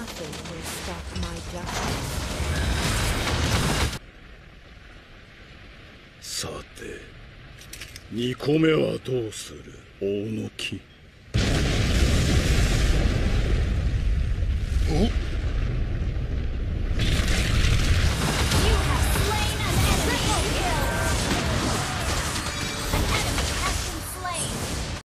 Nothing will stop my justice. さて2個目はどうする大の木おっ